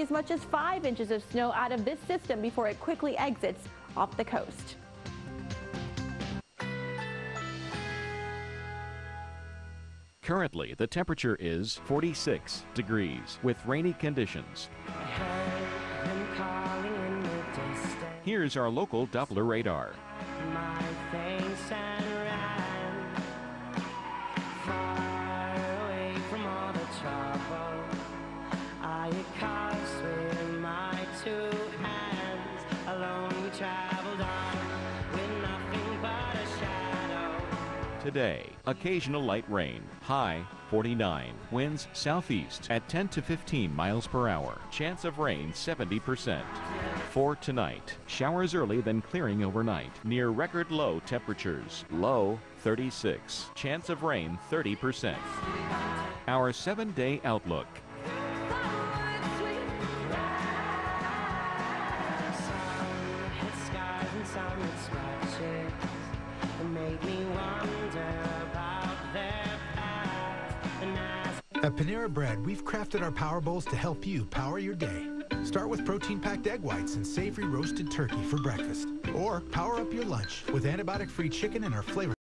as much as five inches of snow out of this system before it quickly exits off the coast. Currently, the temperature is 46 degrees with rainy conditions. Here's our local Doppler radar. Today, occasional light rain, high 49. Winds southeast at 10 to 15 miles per hour. Chance of rain 70%. For tonight, showers early then clearing overnight. Near record low temperatures. Low 36. Chance of rain 30%. Our At Panera Bread, we've crafted our Power Bowls to help you power your day. Start with protein-packed egg whites and savory roasted turkey for breakfast. Or power up your lunch with antibiotic-free chicken and our flavor